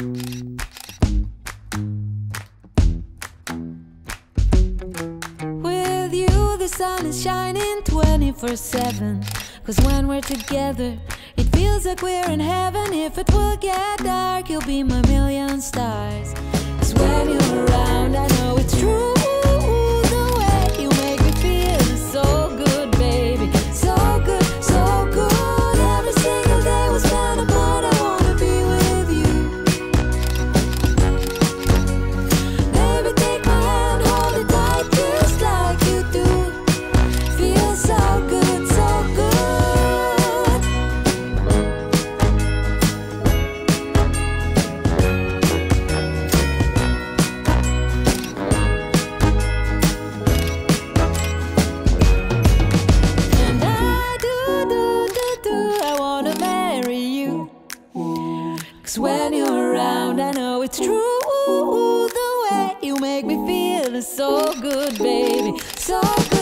With you, the sun is shining 24 7. Cause when we're together, it feels like we're in heaven. If it will get dark, you'll be my million stars. Cause when you're around, I know it's true. The way you make me feel is so good, baby. So good,